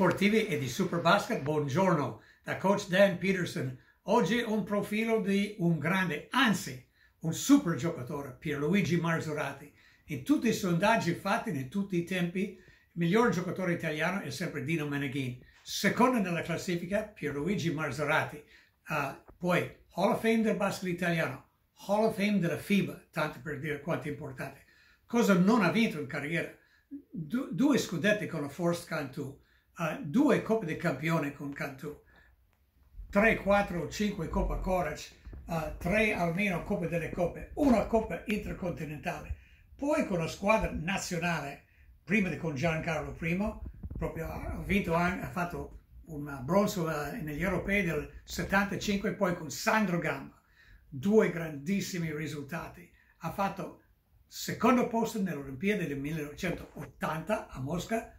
sportivi e di Superbasket, buongiorno da coach Dan Peterson. Oggi un profilo di un grande, anzi un super giocatore, Pierluigi Marzorati. In tutti i sondaggi fatti in tutti i tempi, il miglior giocatore italiano è sempre Dino Meneghin. Secondo nella classifica, Pierluigi Marzorati. Uh, poi Hall of Fame del basket italiano, Hall of Fame della FIBA, tanto per dire quanto è importante. Cosa non ha vinto in carriera? Du due scudetti con la Force Cantù, uh, due Coppe di Campione con Cantù, 3, 4 5 Coppa Corac, uh, 3 almeno Coppe delle Coppe, una Coppa Intercontinentale. Poi con la squadra nazionale, prima con Giancarlo I, proprio ha vinto, ha fatto un bronzo uh, negli europei del 75, poi con Sandro Gamba, due grandissimi risultati. Ha fatto secondo posto nelle Olimpiadi del 1980 a Mosca,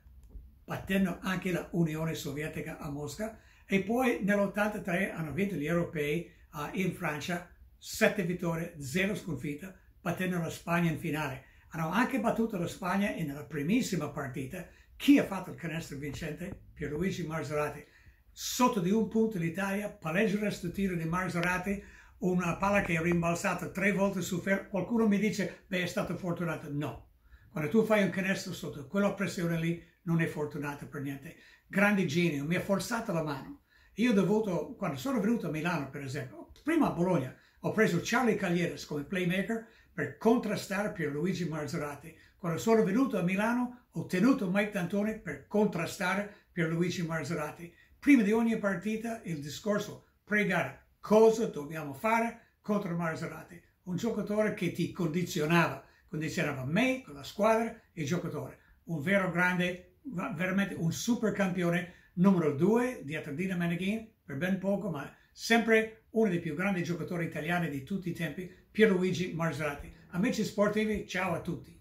battendo anche la Unione Sovietica a Mosca, e poi nell'83 hanno vinto gli europei uh, in Francia, sette vittorie, zero sconfitta, battendo la Spagna in finale. Hanno anche battuto la Spagna nella primissima partita. Chi ha fatto il canestro vincente? Pierluigi Marzorati. Sotto di un punto l'Italia, palleggio resto tiro di Marzorati, una palla che è rimbalzata tre volte su ferro. Qualcuno mi dice, beh, è stato fortunato. No. Quando tu fai un canestro sotto quella pressione lì, non è fortunato per niente. Grande genio, mi ha forzato la mano. Io ho dovuto, quando sono venuto a Milano, per esempio, prima a Bologna, ho preso Charlie Caglieres come playmaker per contrastare Pierluigi Marzorati. Quando sono venuto a Milano, ho tenuto Mike D'Antoni per contrastare Pierluigi Marzorati. Prima di ogni partita, il discorso pre-gara, cosa dobbiamo fare contro Marzorati? Un giocatore che ti condizionava, condizionava me, con la squadra e il giocatore. Un vero grande, veramente un super campione, numero due dietro Dina Meneghin, per ben poco, ma sempre uno dei più grandi giocatori italiani di tutti i tempi, Pierluigi Marzorati. Amici sportivi, ciao a tutti.